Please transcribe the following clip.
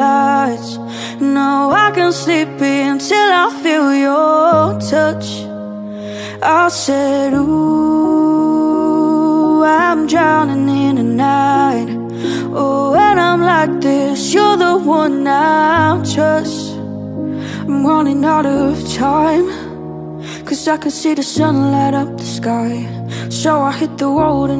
No, I can't sleep until I feel your touch. I said, ooh, I'm drowning in the night. Oh, when I'm like this, you're the one I trust. I'm running out of time Cause I can see the sun light up the sky. So I hit the road and